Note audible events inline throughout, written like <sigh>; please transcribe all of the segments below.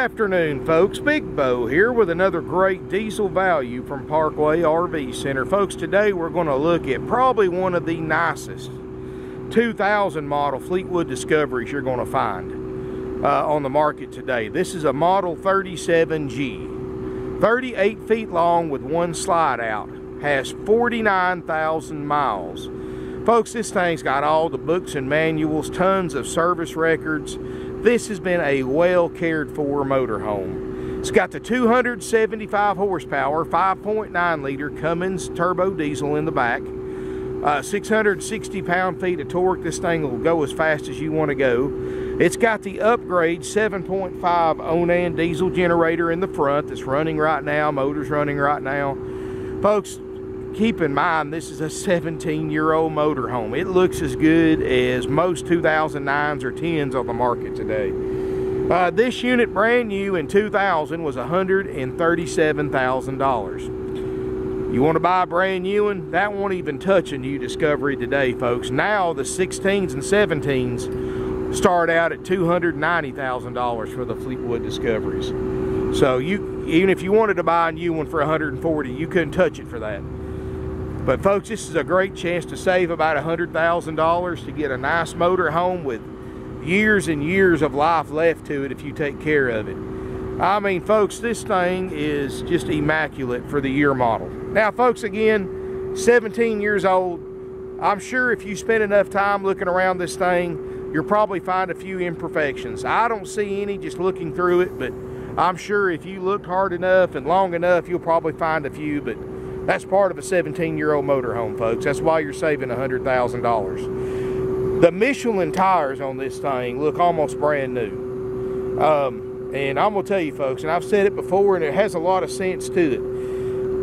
afternoon, folks. Big Bo here with another great diesel value from Parkway RV Center. Folks, today we're going to look at probably one of the nicest 2000 model Fleetwood Discoveries you're going to find uh, on the market today. This is a Model 37G. 38 feet long with one slide out. Has 49,000 miles. Folks, this thing's got all the books and manuals, tons of service records, this has been a well cared for motorhome. It's got the 275 horsepower, 5.9 liter Cummins turbo diesel in the back. Uh, 660 pound feet of torque. This thing will go as fast as you want to go. It's got the upgrade 7.5 Onan diesel generator in the front that's running right now. Motor's running right now. Folks, keep in mind this is a 17 year old motorhome. It looks as good as most 2009s or 10s on the market today. Uh, this unit brand new in 2000 was $137,000. You want to buy a brand new one? That won't even touch a new Discovery today, folks. Now the 16s and 17s start out at $290,000 for the Fleetwood Discoveries. So you, even if you wanted to buy a new one for 140, you couldn't touch it for that. But folks, this is a great chance to save about $100,000 to get a nice motor home with years and years of life left to it if you take care of it. I mean, folks, this thing is just immaculate for the year model. Now, folks, again, 17 years old. I'm sure if you spend enough time looking around this thing, you'll probably find a few imperfections. I don't see any just looking through it, but I'm sure if you look hard enough and long enough, you'll probably find a few, but that's part of a 17 year old motorhome, folks. That's why you're saving $100,000. The Michelin tires on this thing look almost brand new. Um, and I'm going to tell you, folks, and I've said it before, and it has a lot of sense to it.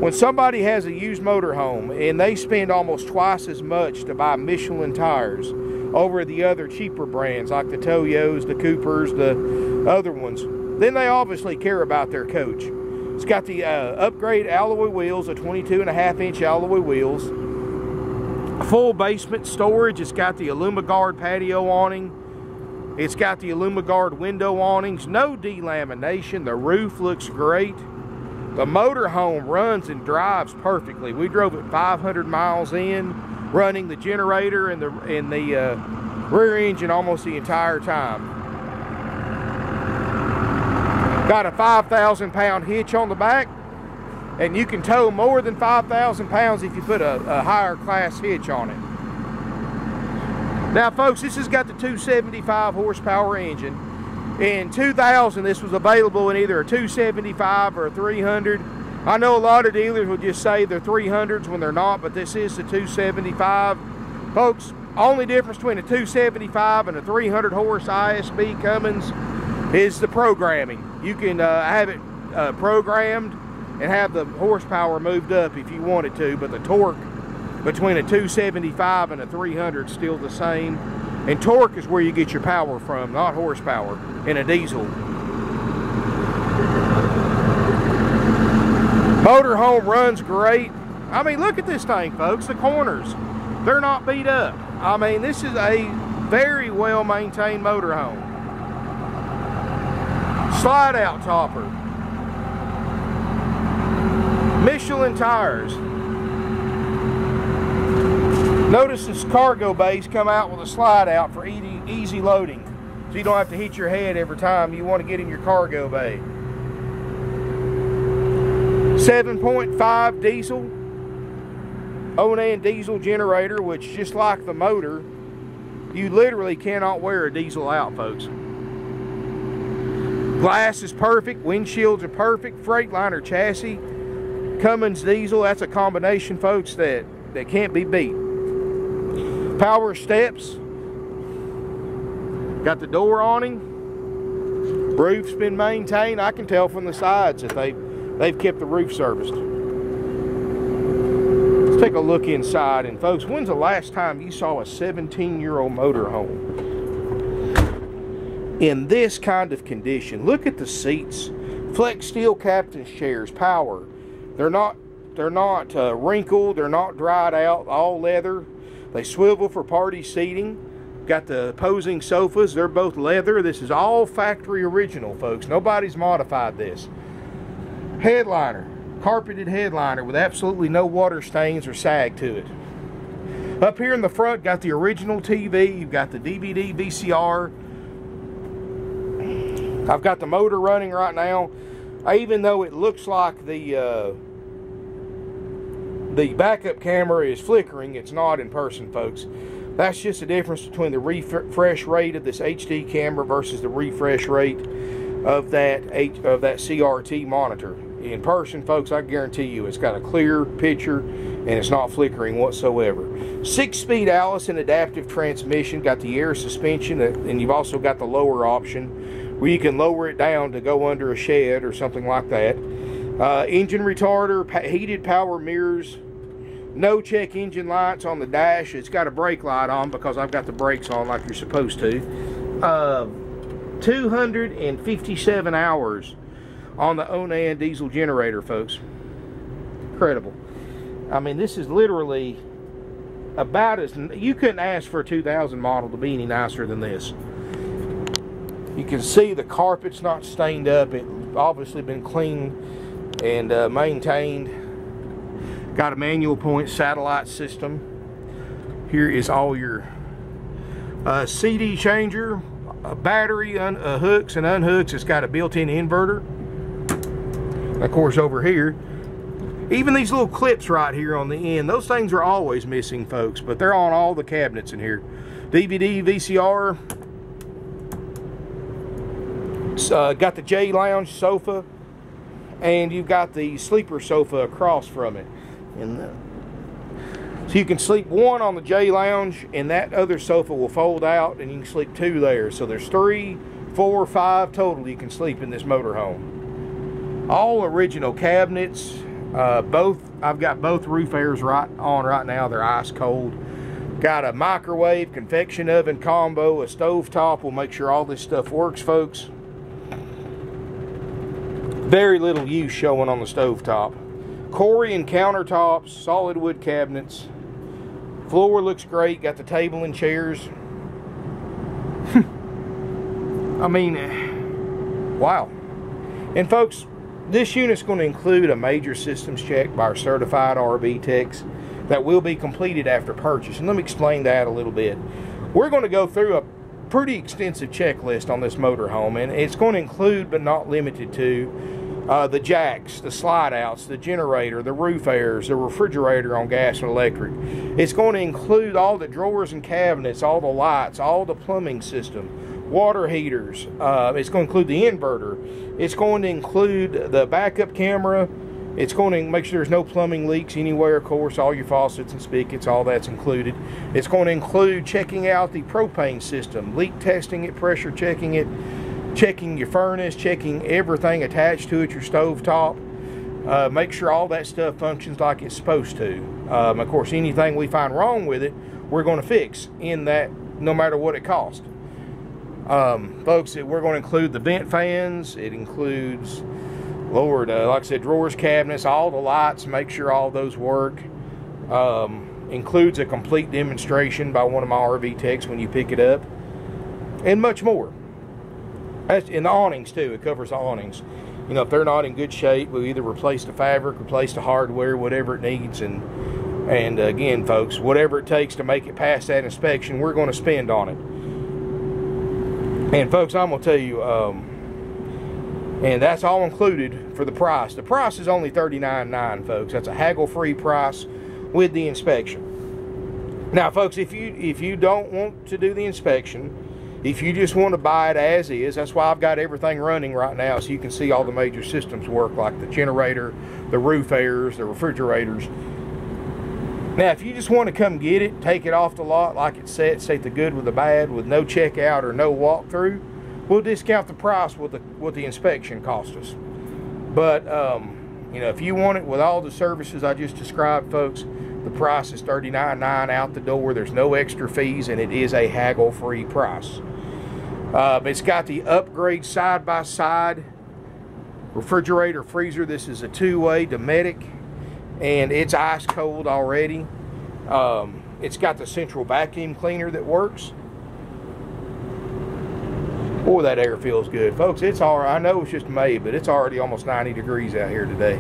When somebody has a used motorhome and they spend almost twice as much to buy Michelin tires over the other cheaper brands like the Toyos, the Coopers, the other ones, then they obviously care about their coach. It's got the uh, upgrade alloy wheels, the 22 and a half inch alloy wheels. Full basement storage. It's got the Alumiguard patio awning. It's got the Alumiguard window awnings. No delamination. The roof looks great. The motorhome runs and drives perfectly. We drove it 500 miles in, running the generator and the, and the uh, rear engine almost the entire time. Got a 5,000 pound hitch on the back, and you can tow more than 5,000 pounds if you put a, a, higher class hitch on it. Now, folks, this has got the 275 horsepower engine. In 2000, this was available in either a 275 or a 300. I know a lot of dealers will just say they're 300s when they're not, but this is the 275. Folks, only difference between a 275 and a 300 horse ISB Cummins is the programming. You can uh, have it uh, programmed and have the horsepower moved up if you wanted to, but the torque between a 275 and a 300 is still the same. And torque is where you get your power from, not horsepower in a diesel. Motorhome runs great. I mean, look at this thing, folks. The corners, they're not beat up. I mean, this is a very well maintained motorhome slide out topper, Michelin tires. Notice this cargo base come out with a slide out for easy loading. So you don't have to hit your head every time you want to get in your cargo bay. 7.5 diesel, Onan diesel generator, which just like the motor, you literally cannot wear a diesel out, folks. Glass is perfect, windshields are perfect, Freightliner chassis, Cummins diesel, that's a combination, folks, that, that can't be beat. Power steps, got the door awning, roof's been maintained. I can tell from the sides that they, they've kept the roof serviced. Let's take a look inside. And folks, when's the last time you saw a 17-year-old motorhome? In this kind of condition. Look at the seats. Flexsteel captain's chairs, power. They're not they're not uh, wrinkled, they're not dried out, all leather. They swivel for party seating. Got the opposing sofas. They're both leather. This is all factory original, folks. Nobody's modified this. Headliner. Carpeted headliner with absolutely no water stains or sag to it. Up here in the front, got the original TV. You've got the DVD, VCR. I've got the motor running right now. Even though it looks like the uh, the backup camera is flickering, it's not in person, folks. That's just the difference between the refresh rate of this HD camera versus the refresh rate of that H of that CRT monitor. In person, folks, I guarantee you it's got a clear picture and it's not flickering whatsoever. Six-speed Allison adaptive transmission, got the air suspension, uh, and you've also got the lower option where you can lower it down to go under a shed or something like that. Uh, engine retarder, heated power mirrors, no check engine lights on the dash. It's got a brake light on because I've got the brakes on like you're supposed to. Uh, 257 hours on the Onan diesel generator, folks. Incredible. I mean, this is literally about as... You couldn't ask for a 2000 model to be any nicer than this. You can see the carpet's not stained up. It obviously been cleaned and uh, maintained Got a manual point satellite system. Here is all your uh, CD changer, a battery uh, hooks and unhooks. It's got a built-in inverter. Of course, over here, even these little clips right here on the end, those things are always missing, folks, but they're on all the cabinets in here. DVD, VCR. Uh, got the J Lounge sofa, and you've got the sleeper sofa across from it. In the so you can sleep one on the J lounge and that other sofa will fold out and you can sleep two there. So there's three four five total you can sleep in this motorhome. All original cabinets uh, both I've got both roof airs right on right now. They're ice cold. Got a microwave convection oven combo a stove top. We'll make sure all this stuff works folks very little use showing on the stove top Corian countertops, solid wood cabinets. Floor looks great. Got the table and chairs. <laughs> I mean, eh, wow. And folks, this unit's going to include a major systems check by our certified RV techs that will be completed after purchase. And let me explain that a little bit. We're going to go through a pretty extensive checklist on this motorhome, and it's going to include, but not limited to, uh, the jacks, the slide outs, the generator, the roof airs, the refrigerator on gas and electric. It's going to include all the drawers and cabinets, all the lights, all the plumbing system, water heaters. Uh, it's going to include the inverter. It's going to include the backup camera. It's going to make sure there's no plumbing leaks anywhere, of course, all your faucets and spigots, all that's included. It's going to include checking out the propane system, leak testing it, pressure checking it, checking your furnace, checking everything attached to it, your stove top. Uh, make sure all that stuff functions like it's supposed to. Um, of course, anything we find wrong with it, we're going to fix in that no matter what it costs. Um, folks, we're going to include the vent fans. It includes, Lord, uh, like I said, drawers, cabinets, all the lights, make sure all those work. Um, includes a complete demonstration by one of my RV techs when you pick it up, and much more. That's in the awnings too. It covers the awnings. You know, if they're not in good shape, we'll either replace the fabric, replace the hardware, whatever it needs. And and again, folks, whatever it takes to make it past that inspection, we're going to spend on it. And folks, I'm going to tell you, um, and that's all included for the price. The price is only $39.9, folks. That's a haggle-free price with the inspection. Now, folks, if you if you don't want to do the inspection, if you just want to buy it as is, that's why I've got everything running right now so you can see all the major systems work like the generator, the roof airs, the refrigerators. Now, if you just want to come get it, take it off the lot like it's set, state the good with the bad with no checkout or no walkthrough, we'll discount the price with the, what the inspection cost us. But, um, you know, if you want it with all the services I just described, folks, the price is $39.9 out the door. There's no extra fees, and it is a haggle-free price. Uh, it's got the upgrade side-by-side refrigerator freezer. This is a two-way Dometic, and it's ice cold already. Um, it's got the central vacuum cleaner that works. Boy, that air feels good. Folks, it's all right. I know it's just May, but it's already almost 90 degrees out here today.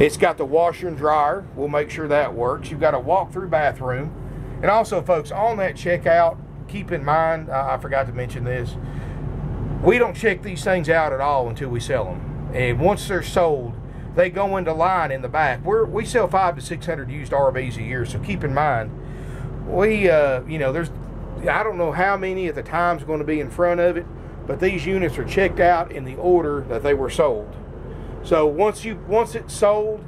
It's got the washer and dryer. We'll make sure that works. You've got a walk-through bathroom. And also, folks, on that checkout, keep in mind, I forgot to mention this, we don't check these things out at all until we sell them. And once they're sold, they go into line in the back. We're, we sell five to 600 used RVs a year, so keep in mind, we, uh, you know, there's, I don't know how many at the time's going to be in front of it, but these units are checked out in the order that they were sold. So once you once it's sold,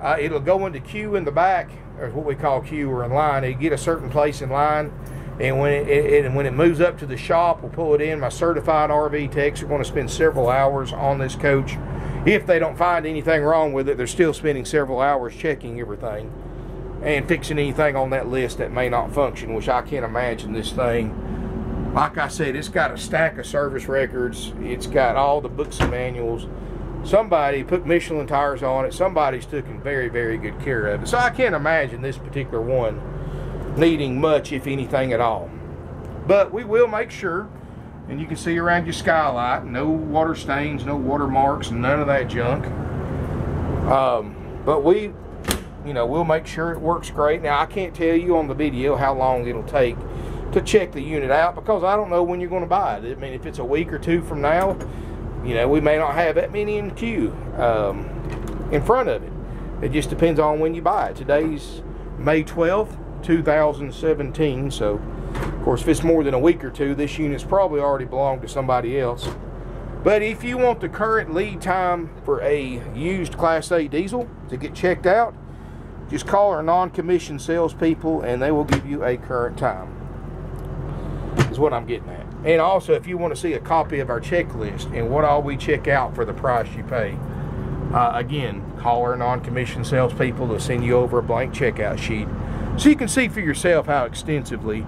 uh, it'll go into queue in the back, or what we call queue or in line. It get a certain place in line, and when it, it, and when it moves up to the shop, we'll pull it in. My certified RV techs are going to spend several hours on this coach. If they don't find anything wrong with it, they're still spending several hours checking everything and fixing anything on that list that may not function. Which I can't imagine this thing. Like I said, it's got a stack of service records. It's got all the books and manuals somebody put Michelin tires on it. Somebody's taken very, very good care of it. So I can't imagine this particular one needing much, if anything at all. But we will make sure, and you can see around your skylight, no water stains, no water marks, none of that junk. Um, but we, you know, we'll make sure it works great. Now, I can't tell you on the video how long it'll take to check the unit out because I don't know when you're going to buy it. I mean, if it's a week or two from now, you know, we may not have that many in the queue um, in front of it. It just depends on when you buy it. Today's May 12th, 2017. So, of course, if it's more than a week or two, this unit's probably already belonged to somebody else. But if you want the current lead time for a used Class A diesel to get checked out, just call our non-commissioned salespeople and they will give you a current time. Is what I'm getting at. And also, if you want to see a copy of our checklist and what all we check out for the price you pay, uh, again, call our non-commissioned salespeople to send you over a blank checkout sheet so you can see for yourself how extensively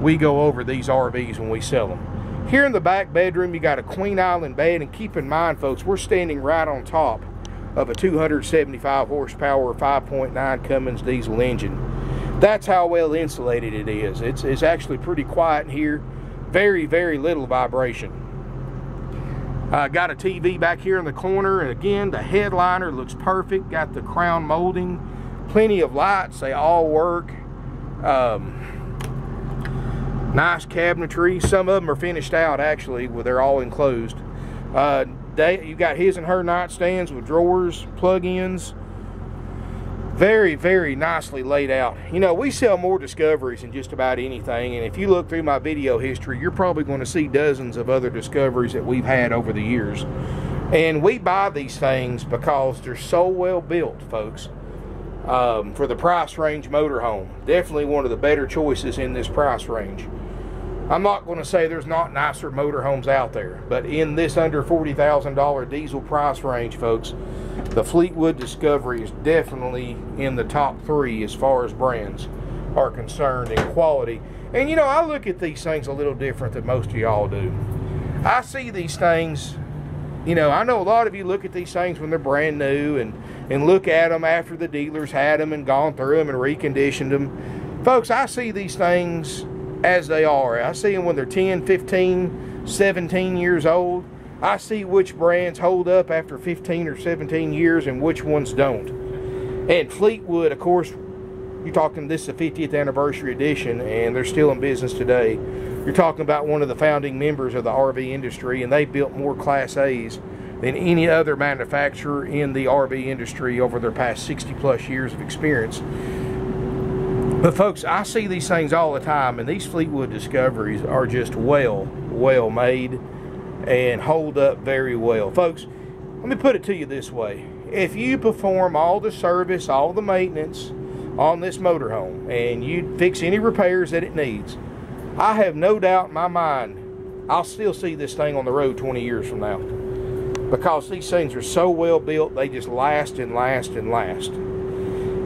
we go over these RVs when we sell them. Here in the back bedroom, you got a queen island bed, and keep in mind, folks, we're standing right on top of a 275 horsepower 5.9 Cummins diesel engine. That's how well insulated it is. It's, it's actually pretty quiet in here very, very little vibration. Uh, got a TV back here in the corner, and again, the headliner looks perfect. Got the crown molding, plenty of lights, they all work. Um, nice cabinetry. Some of them are finished out actually, where they're all enclosed. Uh, they, you got his and her nightstands with drawers, plug-ins very very nicely laid out. You know we sell more discoveries than just about anything and if you look through my video history you're probably going to see dozens of other discoveries that we've had over the years. And we buy these things because they're so well built folks um, for the price range motorhome. Definitely one of the better choices in this price range I'm not going to say there's not nicer motorhomes out there, but in this under $40,000 diesel price range, folks, the Fleetwood Discovery is definitely in the top three as far as brands are concerned in quality. And you know, I look at these things a little different than most of y'all do. I see these things, you know, I know a lot of you look at these things when they're brand new and, and look at them after the dealers had them and gone through them and reconditioned them. Folks, I see these things as they are. I see them when they're 10, 15, 17 years old. I see which brands hold up after 15 or 17 years and which ones don't. And Fleetwood, of course, you're talking this is the 50th anniversary edition and they're still in business today. You're talking about one of the founding members of the RV industry and they built more Class A's than any other manufacturer in the RV industry over their past 60 plus years of experience. But folks, I see these things all the time, and these Fleetwood Discoveries are just well, well made and hold up very well. Folks, let me put it to you this way. If you perform all the service, all the maintenance on this motorhome, and you fix any repairs that it needs, I have no doubt in my mind I'll still see this thing on the road 20 years from now. Because these things are so well built, they just last and last and last.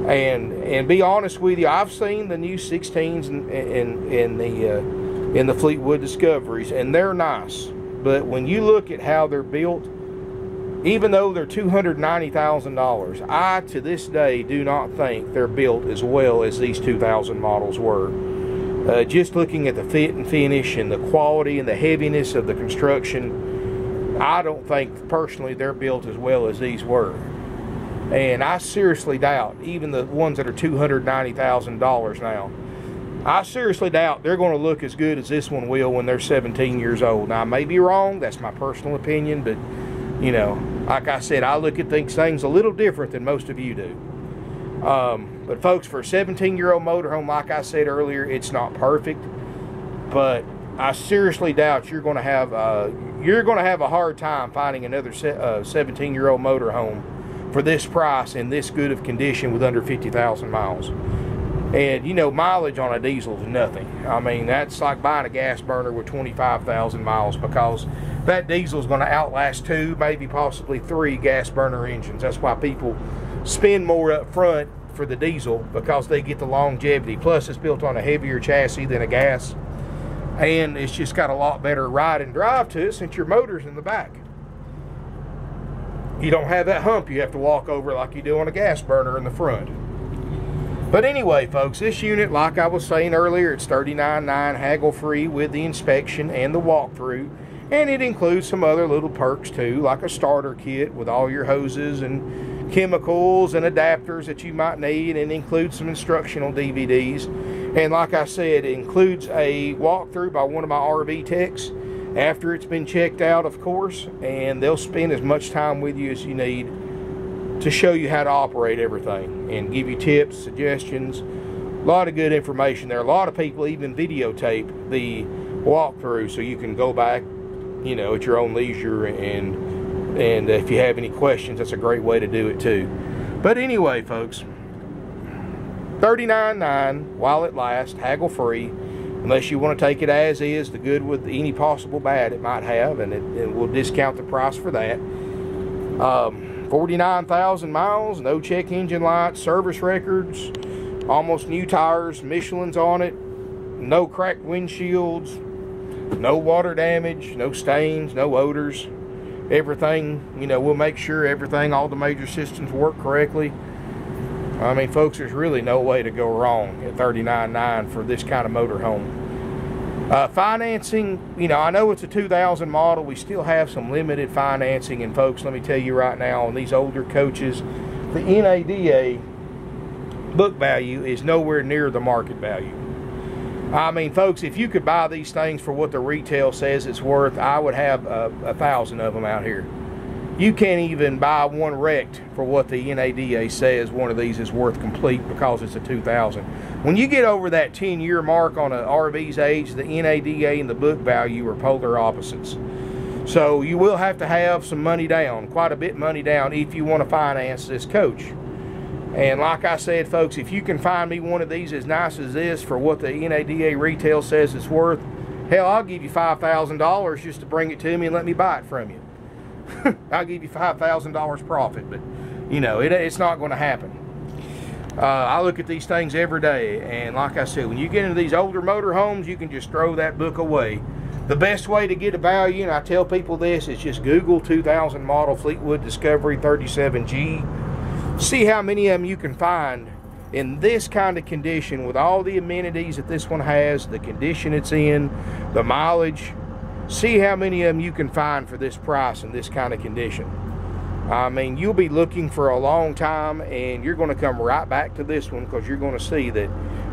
And and be honest with you, I've seen the new 16s in, in, in the uh, in the Fleetwood Discoveries, and they're nice. But when you look at how they're built, even though they're $290,000, I to this day do not think they're built as well as these 2000 models were. uh, just looking at the fit and finish and the quality and the heaviness of the construction, I don't think personally they're built as well as these were. And I seriously doubt, even the ones that are $290,000 now, I seriously doubt they're going to look as good as this one will when they're 17 years old. Now, I may be wrong, that's my personal opinion, but you know, like I said, I look at things, things a little different than most of you do. Um, but folks, for a 17 year old motorhome, like I said earlier, it's not perfect. But I seriously doubt you're going to have uh, you're going to have a hard time finding another 17 year old motorhome for this price in this good of condition with under 50,000 miles. And you know, mileage on a diesel is nothing. I mean, that's like buying a gas burner with 25,000 miles because that diesel is going to outlast two, maybe possibly three gas burner engines. That's why people spend more up front for the diesel because they get the longevity. Plus, it's built on a heavier chassis than a gas. And it's just got a lot better ride and drive to it since your motor's in the back you don't have that hump you have to walk over like you do on a gas burner in the front. But anyway, folks, this unit, like I was saying earlier, it's $39.9 haggle free with the inspection and the walkthrough. And it includes some other little perks too, like a starter kit with all your hoses and chemicals and adapters that you might need, and includes some instructional DVDs. And like I said, it includes a walkthrough by one of my RV techs after it's been checked out, of course, and they'll spend as much time with you as you need to show you how to operate everything and give you tips, suggestions. A lot of good information there. A lot of people even videotape the walkthrough so you can go back, you know, at your own leisure and and if you have any questions, that's a great way to do it too. But anyway, folks, $39.9 while it lasts, haggle free unless you want to take it as is, the good with any possible bad it might have, and, it, and we'll discount the price for that. Um, 49,000 miles, no check engine lights, service records, almost new tires, Michelin's on it, no cracked windshields, no water damage, no stains, no odors. Everything, you know, we'll make sure everything, all the major systems work correctly. I mean, folks, there's really no way to go wrong at 39.9 for this kind of motorhome. Uh, financing, you know, I know it's a 2000 model. We still have some limited financing. And folks, let me tell you right now, on these older coaches, the NADA book value is nowhere near the market value. I mean, folks, if you could buy these things for what the retail says it's worth, I would have a, a thousand of them out here you can't even buy one wrecked for what the NADA says one of these is worth complete because it's a 2000. When you get over that 10 year mark on an RV's age, the NADA and the book value are polar opposites. So you will have to have some money down, quite a bit money down, if you want to finance this coach. And like I said, folks, if you can find me one of these as nice as this for what the NADA retail says it's worth, hell, I'll give you $5,000 just to bring it to me and let me buy it from you. <laughs> I'll give you $5,000 profit, but you know, it, it's not going to happen. Uh, I look at these things every day, and like I said, when you get into these older motor homes, you can just throw that book away. The best way to get a value, and I tell people this, is just Google 2000 model Fleetwood Discovery 37G. See how many of them you can find in this kind of condition with all the amenities that this one has, the condition it's in, the mileage, see how many of them you can find for this price in this kind of condition. I mean, you'll be looking for a long time and you're going to come right back to this one because you're going to see that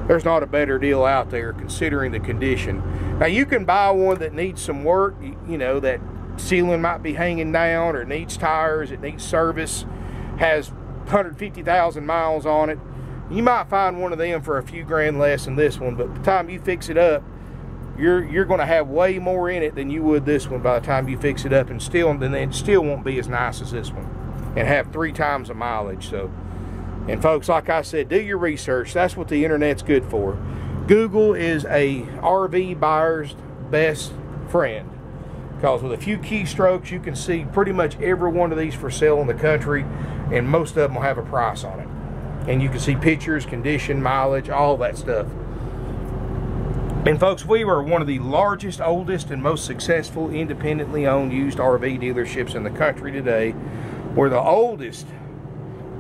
there's not a better deal out there considering the condition. Now, you can buy one that needs some work, you know, that ceiling might be hanging down or needs tires, it needs service, has 150,000 miles on it. You might find one of them for a few grand less than this one, but by the time you fix it up, you're you're going to have way more in it than you would this one by the time you fix it up and still then it still won't be as nice as this one and have three times the mileage. So and folks like I said do your research. That's what the internet's good for. Google is a RV buyer's best friend because with a few keystrokes you can see pretty much every one of these for sale in the country and most of them will have a price on it. And you can see pictures condition mileage all that stuff and folks, we were one of the largest, oldest, and most successful independently owned used RV dealerships in the country today. We're the oldest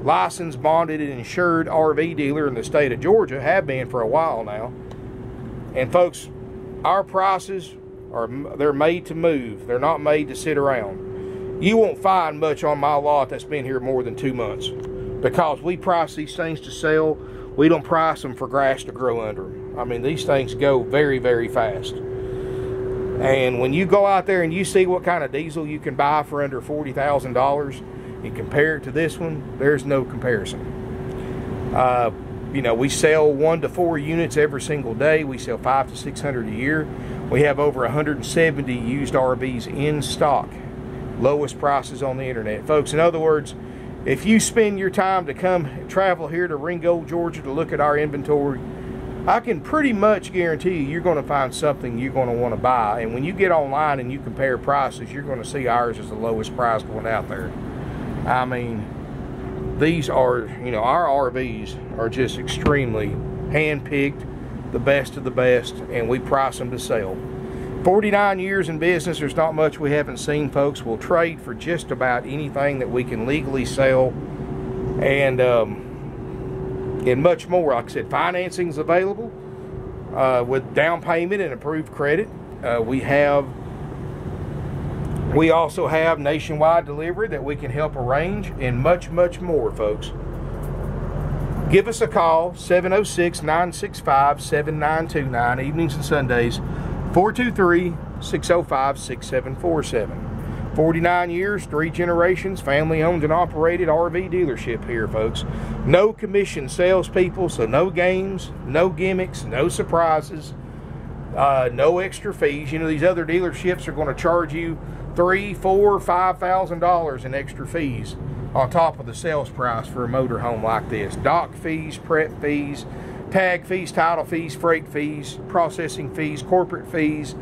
licensed, bonded, and insured RV dealer in the state of Georgia, have been for a while now. And folks, our prices are they're made to move. They're not made to sit around. You won't find much on my lot that's been here more than two months because we price these things to sell. We don't price them for grass to grow under them. I mean, these things go very, very fast. And when you go out there and you see what kind of diesel you can buy for under $40,000 and compare it to this one, there's no comparison. Uh, you know, we sell one to four units every single day. We sell five to 600 a year. We have over 170 used RVs in stock. Lowest prices on the internet. Folks, in other words, if you spend your time to come travel here to Ringgold, Georgia to look at our inventory, I can pretty much guarantee you you're going to find something you're going to want to buy. And when you get online and you compare prices, you're going to see ours is the lowest priced one out there. I mean, these are, you know, our RVs are just extremely hand-picked, the best of the best, and we price them to sell. 49 years in business, there's not much we haven't seen, folks. We'll trade for just about anything that we can legally sell. And um, and much more. Like I said, financing is available uh, with down payment and approved credit. Uh, we have we also have nationwide delivery that we can help arrange and much, much more, folks. Give us a call, 706 965 7929, evenings and Sundays, 423 605 6747. 49 years, three generations, family owned and operated RV dealership here, folks. No commission salespeople, so no games, no gimmicks, no surprises, uh, no extra fees. You know, these other dealerships are going to charge you three, four, five thousand dollars in extra fees on top of the sales price for a motorhome like this. Dock fees, prep fees, tag fees, title fees, freight fees, processing fees, corporate fees,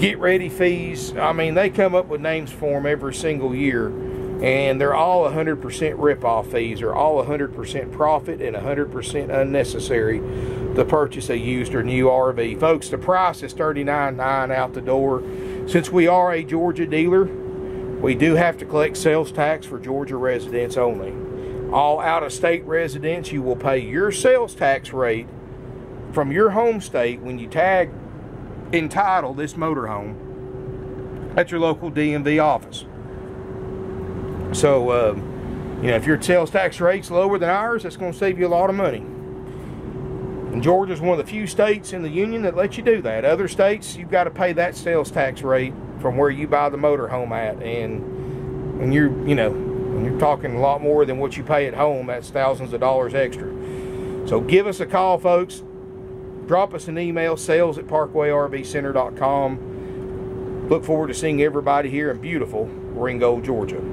get ready fees. I mean, they come up with names for them every single year, and they're all 100% rip-off fees. They're all 100% profit and 100% unnecessary to purchase a used or new RV. Folks, the price is $39.9 out the door. Since we are a Georgia dealer, we do have to collect sales tax for Georgia residents only. All out-of-state residents, you will pay your sales tax rate from your home state when you tag entitle this motorhome at your local DMV office. So, uh, you know, if your sales tax rate's lower than ours, that's going to save you a lot of money. And Georgia's one of the few states in the union that lets you do that. Other states, you've got to pay that sales tax rate from where you buy the motorhome at. And when you're, you know, when you're talking a lot more than what you pay at home, that's thousands of dollars extra. So give us a call, folks drop us an email, sales at parkwayrvcenter.com. Look forward to seeing everybody here in beautiful Ringgold, Georgia.